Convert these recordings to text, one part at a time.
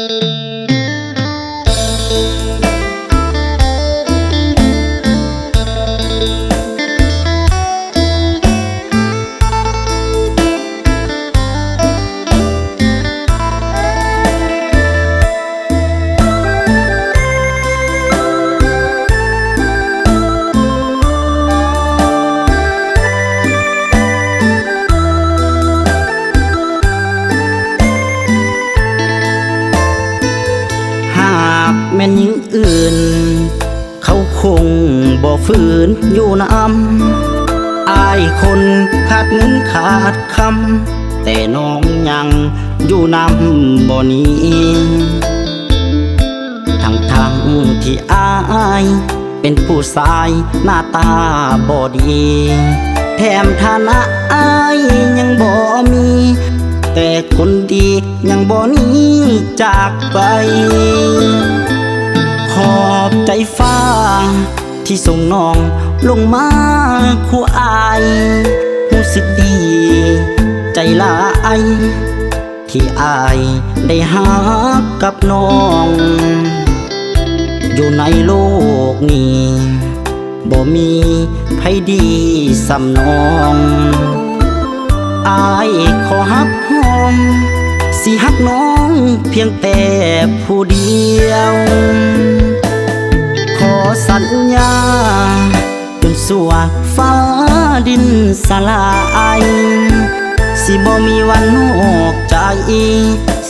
แเขาคงบ่ฝืนอยู่น้ำอายคนขาดเงินขาดคำแต่น้องยังอยู่น้ำบ่นี้ทั้งทั้งที่อายเป็นผู้ชายหน้าตาบ่ดี แถมฐานะอายยังบ่มี แต่คนดียังบ่นี้จากไป อบใจฟ้า ที่ส่งน้องลงมาคู่อายรู้สึกดี ใจลายที่อายได้หักกับน้อง อยู่ในโลกนี้บ่มีไผดีสำน้องอายขอฮักห้องสิฮักน้องเพียงแต่ผู้เดียว สลายสิบ่มีวันนอกใจ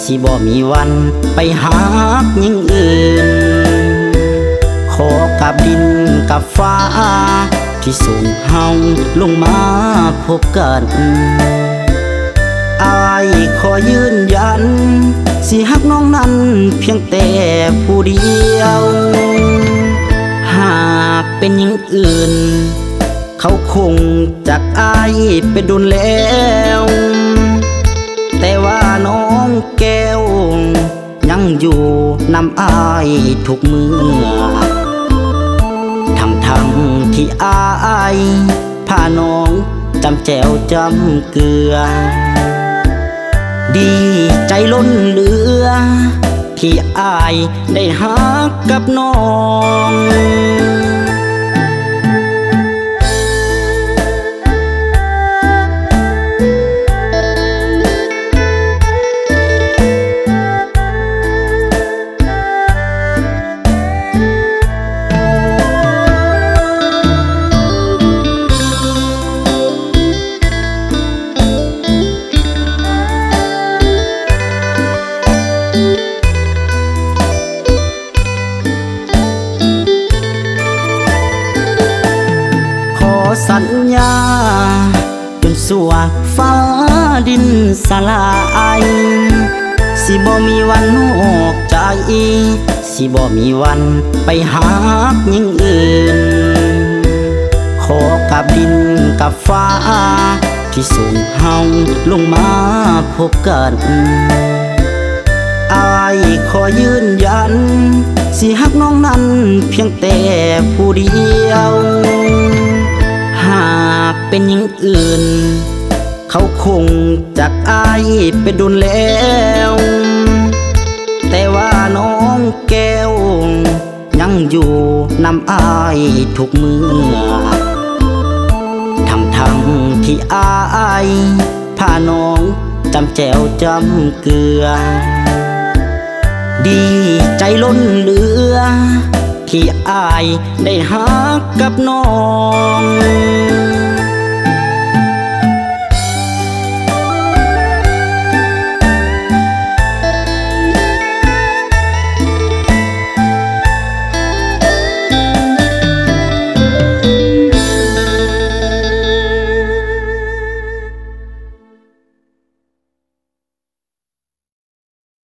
สิบ่มีวันไปหายิ่งอื่น ขอกับดินกับฟ้า ที่ส่งเฮาลงมาพบกันอายขอยืนยัน สิฮักน้องนั้นเพียงแต่ผู้เดียว หากเป็นยิ่งอื่น เขาคงจากอายไปดุนแล้ว แต่ว่าน้องแก้ว ยังอยู่นำอายทุกเมื่อทั้งทั้งที่อายพาน้องจำแจวจำเกลือ ดีใจล้นเหลือ ที่อายได้หักกับน้อง สัญญา จนสัวฟ้าดินสลายสิบ่มีวันนอกใจสิบ่มีวันไปหายิ่งอื่น ขอกับดินกับฟ้า ที่ส่งเฮาลงมาพบกันอายขอยืนยัน สิฮักน้องนั้นเพียงแต่ผู้เดียว หากเป็นยิ่งอื่น เขาคงจากอายไปดุนแล้ว แต่ว่าน้องแก้ว ยังอยู่นำอายทุกเมือทั้งทั้งที่อายพาน้องจำแจวจำเกลือ ดีใจล้นเหลือ ที่อายได้หากับน้อง